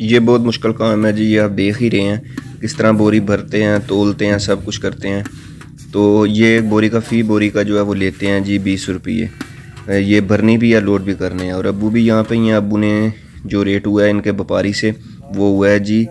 ये बहुत मुश्किल काम है जी, ये आप देख ही रहे हैं, किस तरह बोरी भरते हैं, तोलते हैं, सब कुछ करते हैं। तो ये बोरी का फ़ी बोरी का जो है वो लेते हैं जी बीस रुपये। ये भरनी भी है लोड भी करने हैं। और अबू भी यहाँ पे ही हैं अबू ने जो रेट हुआ है इनके व्यापारी से, वो हुआ है जी।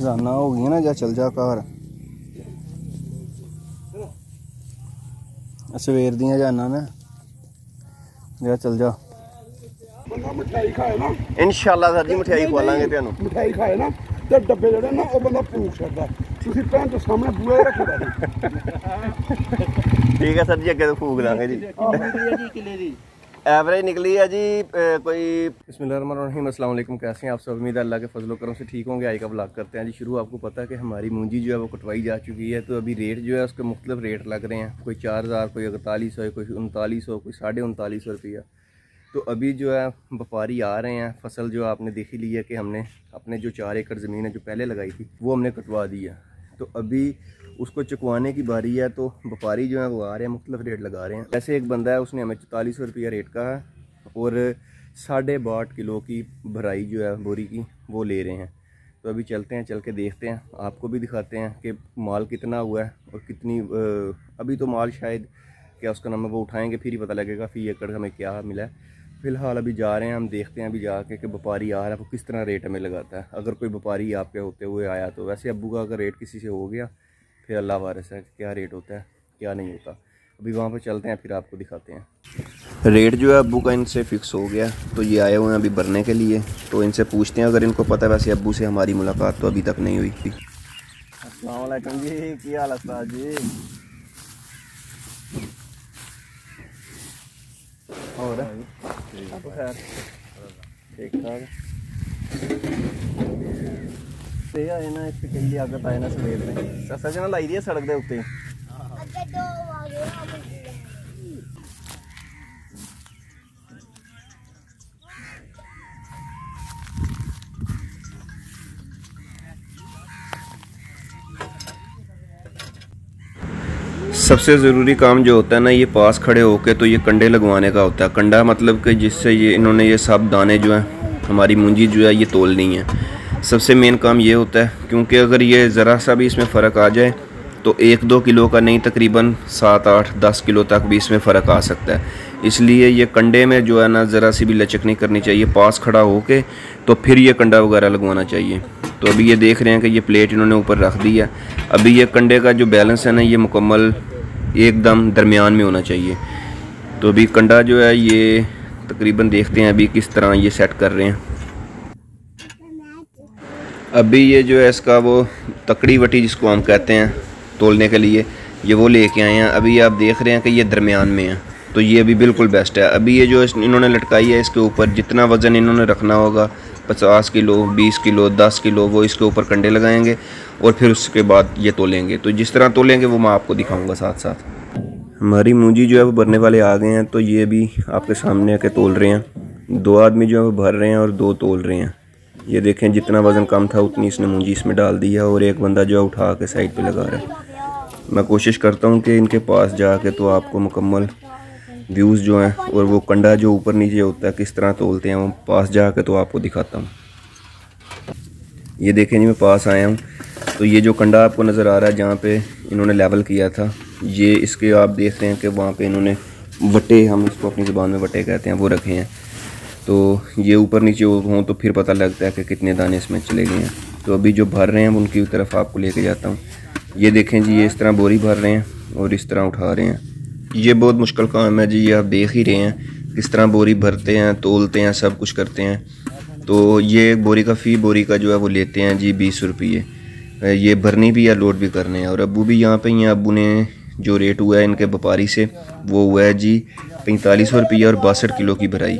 जाना हो गई ना जा चल जा घर सवेर दियाँ जाना ना जा चल जा ਬੰਦਾ ਮਠਿਆਈ ਖਾਏ ਨਾ ਇਨਸ਼ਾਅੱਲਾ ਸਰ ਜੀ ਮਠਿਆਈ ਖਵਾਲਾਂਗੇ ਤੁਹਾਨੂੰ ਮਠਿਆਈ ਖਾਏ ਨਾ ਤੇ ਡੱਬੇ ਜਿਹੜੇ ਨਾ ਉਹ ਬੰਦਾ ਫੂਕ ਸਕਦਾ ਤੁਸੀਂ ਭੈਣ ਤੋਂ ਸਾਹਮਣੇ ਬੂਹੇ ਰੱਖਦਾ ਠੀਕ ਹੈ ਸਰ ਜੀ ਅੱਗੇ ਤੋਂ ਫੂਕ ਦਾਂਗੇ ਜੀ ਕਿਲੇ ਦੀ एवरेज निकली है जी कोई बसमीम अल्लाम कैसे हैं आप सब? उम्मीद अल्लाह के फजलो करम से ठीक होंगे। आई का ब्लॉग करते हैं जी, शुरू। आपको पता है कि हमारी मूंजी जो है वो कटवाई जा चुकी है तो अभी रेट जो है उसके मुख्तलिफ़ रेट लग रहे हैं। कोई चार हज़ार, कोई इकतालीस सौ, कोई उनतालीस सौ, कोई साढ़े उनतालीस सौ रुपया। तो अभी जो है व्यापारी आ रहे हैं। फ़सल जो आपने देखी ली है कि हमने अपने जो चार एकड़ ज़मीन है, जो पहले लगाई थी, वो हमने कटवा दी है। तो अभी उसको चुकवाने की बारी है तो व्यापारी जो है वो आ रहे हैं, मुख्तलिफ़ रेट लगा रहे हैं। ऐसे एक बंदा है, उसने हमें चौतालीस सौ रुपया रेट का है और साढ़े बाठ किलो की भराई जो है, बोरी की, वो ले रहे हैं। तो अभी चलते हैं, चल के देखते हैं। आपको भी दिखाते हैं कि माल कितना हुआ है और कितनी अभी तो माल शायद, क्या उसका नाम है, वो उठाएँगे, फिर ही पता लगेगा फ़ी एकड़ हमें क्या मिला है। फ़िलहाल अभी जा रहे हैं, हम देखते हैं अभी जाके कि व्यापारी आ रहा है, वो किस तरह रेट हमें लगाता है। अगर कोई व्यापारी आपके होते हुए आया तो वैसे अबू का अगर रेट किसी से हो गया फिर अल्लाह वारस है क्या रेट होता है क्या नहीं होता। अभी वहाँ पर चलते हैं फिर आपको दिखाते हैं। रेट जो है अबू का इनसे फ़िक्स हो गया। तो ये आए हुए हैं अभी भरने के लिए। तो इनसे पूछते हैं अगर इनको पता है वैसे अबू से हमारी मुलाकात तो अभी तक नहीं हुई थी। असलम जी क्या हाल जी? और? ठीक ठाक। ਤੇ ਆਏ ਨਾ ਇੱਥੇ ਕਿੰਨੀ ਆਗਤ ਆਏ ਨਾ ਸਵੇਰ ਦੇ ਸੱਜਣਾ ਲਾਈ ਦੀ ਸੜਕ ਦੇ ਉੱਤੇ ਅੱਗੇ ਦੋ ਆ ਗਏ सबसे ज़रूरी काम जो होता है ना ये पास खड़े होके तो ये कंडे लगवाने का होता है कंडा मतलब कि जिससे ये इन्होंने ये सब दाने जो हैं हमारी मूंजी जो है ये तोलनी है सबसे मेन काम ये होता है, क्योंकि अगर ये ज़रा सा भी इसमें फ़र्क आ जाए तो एक दो किलो का नहीं, तकरीबन सात, आठ, दस किलो तक भी इसमें फ़र्क आ सकता है। इसलिए ये कंडे में जो है ना, ज़रा सी भी लचक नहीं करनी चाहिए, पास खड़ा हो के तो फिर ये कंडा वगैरह लगवाना चाहिए। तो अभी ये देख रहे हैं कि ये प्लेट इन्होंने ऊपर रख दी है। अभी ये कंडे का जो बैलेंस है ना, ये मुकम्मल एकदम दरमियान में होना चाहिए। तो अभी कंडा जो है, ये तकरीबन देखते हैं अभी किस तरह ये सेट कर रहे हैं। अभी ये जो है इसका वो तकड़ी वटी जिसको हम कहते हैं तोलने के लिए, ये वो लेके आए हैं। अभी आप देख रहे हैं कि ये दरमियान में है तो ये अभी बिल्कुल बेस्ट है। अभी ये जो इन्होंने लटकाई है इसके ऊपर, जितना वज़न इन्होंने रखना होगा, पचास किलो, बीस किलो, दस किलो, वो इसके ऊपर कंडे लगाएँगे और फिर उसके बाद ये तोलेंगे। तो जिस तरह तोलेंगे वो मैं आपको दिखाऊँगा साथ साथ। हमारी मूंजी जो है वो भरने वाले आ गए हैं तो ये भी आपके सामने आके तोल रहे हैं। दो आदमी जो है वो भर रहे हैं और दो तोल रहे हैं। ये देखें, जितना वज़न कम था, उतनी इसने मूंजी इसमें डाल दी है और एक बंदा जो है उठा के साइड पे लगा रहा है। मैं कोशिश करता हूँ कि इनके पास जाके तो आपको मुकम्मल व्यूज़ जो हैं और वो कंडा जो ऊपर नीचे होता है, किस तरह तोलते हैं, वो पास जाके तो आपको दिखाता हूँ। ये देखें जी, मैं पास आया हूँ। तो ये जो कंडा आपको नज़र आ रहा है, जहाँ पे इन्होंने लेवल किया था, ये इसके आप देख रहे हैं कि वहाँ पे इन्होंने वटे, हम इसको अपनी ज़ुबान में वटे कहते हैं, वो रखे हैं। तो ये ऊपर नीचे हों तो फिर पता लगता है कि कितने दाने इसमें चले गए हैं। तो अभी जो भर रहे हैं, उनकी तरफ़ आपको लेके जाता हूँ। ये देखें जी, ये इस तरह बोरी भर रहे हैं और इस तरह उठा रहे हैं। ये बहुत मुश्किल काम है जी, ये आप देख ही रहे हैं। किस तरह बोरी भरते हैं, तोलते हैं, सब कुछ करते हैं। तो ये बोरी का फ़ी, बोरी का जो है वो लेते हैं जी बीस रुपये। ये भरनी भी है लोड भी करने हैं। और अबू भी यहाँ पे ही हैं। अबू ने जो रेट हुआ है इनके व्यापारी से, वो हुआ है जी पैंतालीस सौ रुपये और बासठ किलो की भराई।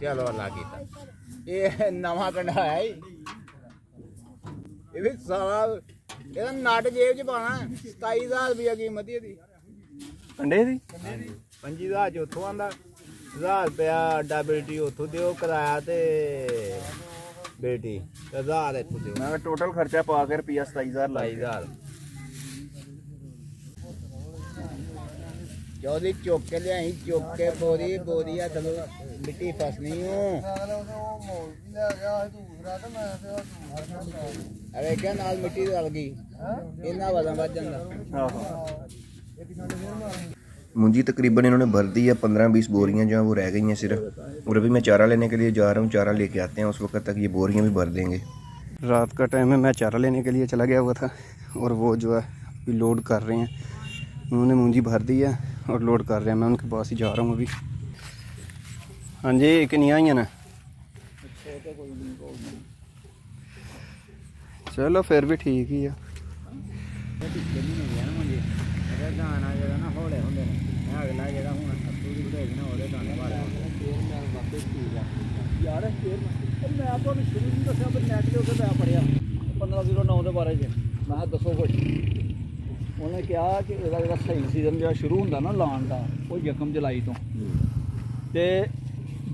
ਚਲੋ ਅੱਲਾ ਕੀਤਾ ਇਹ ਨਵਾਂ ਕੰਡਾ ਹੈ ਈ। ਇਹ ਵੀ ਸਾਰਾ ਇਹਦਾ ਨਟ ਜੇਬ ਚ ਪਾਣਾ 27000 ਰੁਪਇਆ ਕੀਮਤ ਇਹਦੀ। ਕੰਡੇ ਦੀ? 25000 ਚ ਉੱਥੋਂ ਆਂਦਾ 1000 ਰੁਪਇਆ ਅੱਡਾ ਬੇਟੀ ਉੱਥੋਂ ਦਿਓ ਕਿਰਾਇਆ ਤੇ ਬੇਟੀ। 1000 ਇੱਥੋਂ ਦਿਓ। ਮੈਂ ਟੋਟਲ ਖਰਚਾ ਪਾ ਕੇ ਰੁਪਿਆ 27000 ਲਾਈਦਾ 22000 चौधरी चौके लिया चौके बोरी बोरिया मिट्टी फसनी अरे क्या नाल मिट्टी रल गई? इना वज़न बच जाता मुंजी तकरीबन इन्होंने भर दी है पंद्रह बीस बोरियाँ जो है वो रह गई हैं सिर्फ़। और अभी मैं चारा लेने के लिए जा रहा हूँ चारा लेके आते हैं उस वक्त तक ये बोरियाँ भी भर देंगे। रात का टाइम है मैं चारा लेने के लिए चला गया हुआ था और वो जो है अभी लोड कर रहे हैं। उन्होंने मुंजी भर दी है। और लोड कर रहे हैं मैं उनके पास ही जा रहा हूँ अभी हाँ जी किनिया ही हैं ना चलो फिर भी ठीक ही है ਦਾਣਾ ਜਿਹੜਾ ਨਾ ਹੌਲੇ ਹੁੰਦੇ ਨੇ ਇਹ ਅਗਲਾ ਜਿਹੜਾ ਹੁਣ ਅੱਤੂ ਦੀ ਵਧਾਈ ਨਾ ਉਹਦੇ ਦਾਣੇ ਭਾਰੇ ਯਾਰ ਫੇਰ ਉਹ ਮੈਂ ਤੁਹਾਨੂੰ ਸ਼ੁਰੂ ਨਹੀਂ ਦੱਸਿਆ ਪਰ ਨੈਟ ਦੇ ਉੱਤੇ ਮੈਂ ਪੜਿਆ 1509 ਦੇ ਬਾਰੇ ਚ ਮੈਂ ਕਿਹਾ ਦੱਸੋ ਕੁਝ ਉਹਨੇ ਕਿਹਾ ਕਿ ਇਹਦਾ ਜਿਹੜਾ ਸਹੀ ਸੀਜ਼ਨ ਜਿਹੜਾ ਸ਼ੁਰੂ ਹੁੰਦਾ ਨਾ ਲਾਉਣ ਦਾ, ਉਹ ਯਕਮ ਜੁਲਾਈ ਤੋਂ। ਤੇ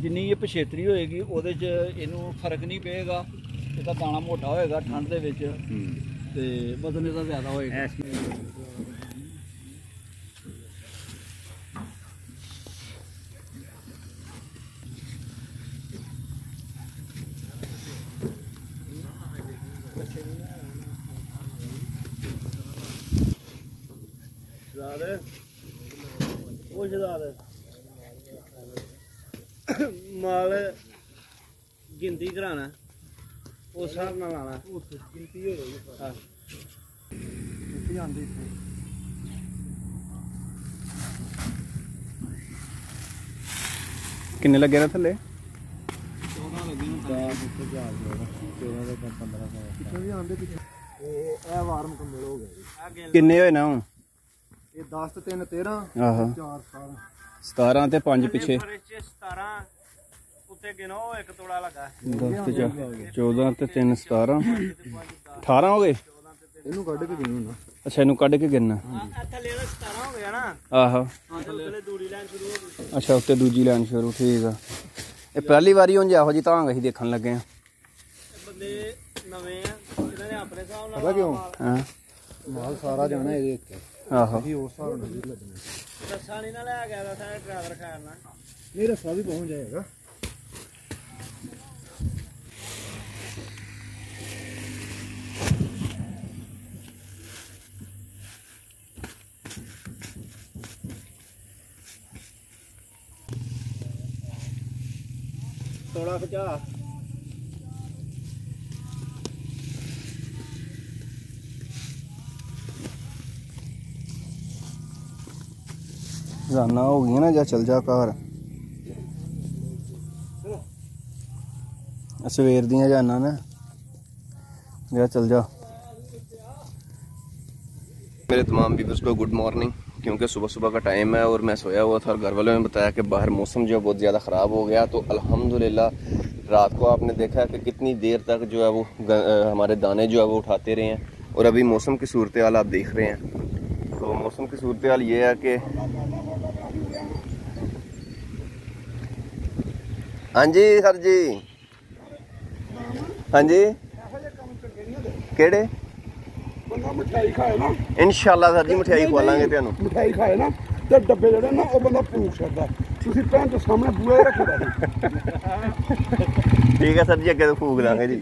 ਜਿੰਨੀ ਇਹ ਪਛੇਤਰੀ ਹੋਏਗੀ, ਉਹਦੇ 'ਚ ਇਹਨੂੰ ਫ਼ਰਕ ਨਹੀਂ ਪਏਗਾ, ਇਹਦਾ ਦਾਣਾ ਮੋਟਾ ਹੋਏਗਾ ਠੰਡ ਦੇ ਵਿੱਚ। ਤੇ ਵਜ਼ਨ ਇਹਦਾ ਜ਼ਿਆਦਾ ਹੋਏਗਾ। ਸ਼ਦਾਦ ਉਹ ਸ਼ਦਾਦ ਮਾਲ ਗਿੰਦੀ ਕਰਾਣਾ ਉਹ ਸਾਰ ਨਾਲ ਆਣਾ ਗਿੰਦੀ ਹੋ ਕਿੰਨੇ ਲੱਗੇ ਰ ਥੱਲੇ? 14 ਲੱਗੇ ਨੇ 14 ਦਾ ਕਿੱਥੇ ਵੀ ਆਂਦੇ ਪਿੱਛੇ। ਇਹ ਇਹ ਵਾਰ ਮੁਕੰਮਲ ਹੋ ਕਿੰਨੇ ਹੋਏ ਨੇ ਹੁਣ? ਇਹ 10 ਤੇ 3 13 आहो 4 17 17 ਤੇ 5 ਪਿੱਛੇ। 17 ਉੱਤੇ ਗਿਣੋ ਇੱਕ ਤੋੜਾ ਲੱਗਾ। 10 ਤੇ 14 ਤੇ 3 17 18 ਹੋ ਗਏ? ਇਹਨੂੰ ਕੱਢ ਕੇ ਨਾ। ਅੱਛਾ ਇਹਨੂੰ ਕੱਢ ਕੇ ਗਿਣਨਾ। ਥੱਲੇ ਦਾ 17 ਹੋ ਗਿਆ ਨਾ ਆਹੋ। ਹਾਂ ਥੱਲੇ ਦੂਰੀ ਲਾਈਨ ਸ਼ੁਰੂ ਹੋ ਗਈ। ਅੱਛਾ ਉੱਤੇ ਦੂਜੀ ਲਾਈਨ ਸ਼ੁਰੂ ਠੀਕ ਆ। ਇਹ ਪਹਿਲੀ ਵਾਰੀ ਹੁਣ ਇਹੋ ਜੀ ਤਾਂ ਅਸੀਂ ਦੇਖਣ ਲੱਗੇ ਆ। ਬੰਦੇ ਨਵੇਂ ਆ ਇਹਨਾਂ ਨੇ ਆਪਣੇ ਹਿਸਾਬ ਨਾਲ ਪਤਾ ਕਿਉਂ? ਹਾਂ। ਮਾਲ ਸਾਰਾ ਜਾਣਾ ਇਹਦੇ ਉੱਤੇ ਆਹੋ ਅਸੀਂ ਉਸ ਹਿਸਾਬ ਨਾਲ ਹੀ ਲੱਗਣਾ ਦੱਸਾਂ ਨਹੀਂ ਨਾ ਲੈ ਗਿਆ ਦਾ ਸਾਰੇ ਡਰਾਈਵਰ ਖਾਣ ਨਾਲ ਨਹੀਂ ਰਸਾ ਵੀ ਪਹੁੰਚ ਜਾਏਗਾ ਤੋੜਾ ਖਚਾ जाना गया ना, जा चल जा घर। सवेर दिया जाना ना जा चल जा। मेरे तमाम व्यूवर्स को गुड मॉर्निंग क्योंकि सुबह सुबह का टाइम है और मैं सोया हुआ था और घर वालों ने बताया कि बाहर मौसम जो है बहुत ज़्यादा ख़राब हो गया। तो अल्हम्दुलिल्लाह, रात को आपने देखा कि कितनी देर तक जो है वो हमारे दाने जो है वो उठाते रहे हैं और अभी मौसम की सूरत आप देख रहे हैं। तो मौसम की सूरत हाल ये है कि ਹਾਂਜੀ ਸਰ ਜੀ। ਹਾਂਜੀ। ਕਿਹੜੇ? ਇਨਸ਼ਾਅੱਲਾ ਸਰ ਜੀ ਮਠਿਆਈ ਖਵਾਲਾਂਗੇ ਤੁਹਾਨੂੰ। ਮਠਿਆਈ ਖਾਏ ਨਾ ਤੇ ਡੱਬੇ ਜਿਹੜੇ ਨਾ ਉਹ ਬੰਦਾ ਭੂਖ ਸਕਦਾ ਤੁਸੀਂ ਭੈਣ ਦੇ ਸਾਹਮਣੇ ਬੂਹੇ ਰੱਖਦਾ ਠੀਕ ਹੈ ਸਰ ਜੀ ਅੱਗੇ ਤੋਂ ਫੂਕ ਦਾਂਗੇ ਜੀ।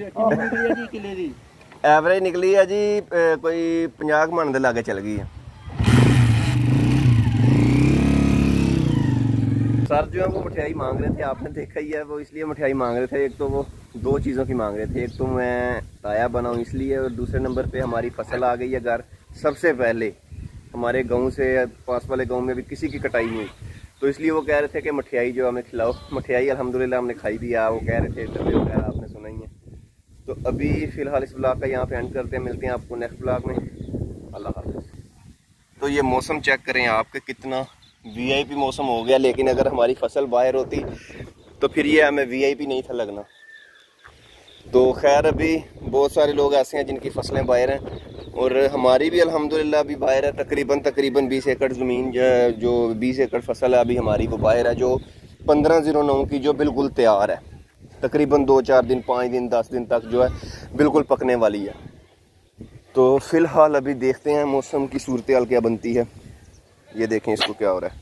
ਕਿਲੇ ਦੀ। ਐਵਰੇਜ ਨਿਕਲੀ ਆ ਜੀ ਕੋਈ 50 ਮਣ ਦੇ ਲਾਗੇ ਚੱਲ ਗਈ ਆ सर जो है वो मिठाई मांग रहे थे, आपने देखा ही है, वो इसलिए मिठाई मांग रहे थे। एक तो वो दो चीज़ों की मांग रहे थे। एक तो मैं ताया बनाऊँ इसलिए और दूसरे नंबर पे हमारी फ़सल आ गई है घर सबसे पहले। हमारे गाँव से पास वाले गाँव में भी किसी की कटाई नहीं तो इसलिए वो कह रहे थे कि मठियाई जो हमें खिलाओ। मठियाई अलहमदिल्ला हमने खाई भी है, वो कह रहे थे, डब्बे वगैरह आपने सुना ही है। तो अभी फ़िलहाल इस ब्लॉग का यहाँ पे एंड करते हैं। मिलते हैं आपको नेक्स्ट ब्लॉग में। अल्लाह हाफिज़। तो ये मौसम चेक करें आपके कितना वीआईपी मौसम हो गया, लेकिन अगर हमारी फ़सल बाहर होती तो फिर ये हमें वीआईपी नहीं था लगना। तो खैर, अभी बहुत सारे लोग ऐसे हैं जिनकी फ़सलें बाहर हैं, और हमारी भी अल्हम्दुलिल्लाह अभी बाहर है। तकरीबन तकरीबन बीस एकड़ ज़मीन जो बीस एकड़ फ़सल है, अभी हमारी वो बाहर है, जो पंद्रह ज़ीरो नौ की जो बिल्कुल तैयार है। तकरीबन दो चार दिन, पाँच दिन, दस दिन तक जो है, बिल्कुल पकने वाली है। तो फ़िलहाल अभी देखते हैं मौसम की सूरत क्या बनती है। ये देखें इसको क्या हो रहा है।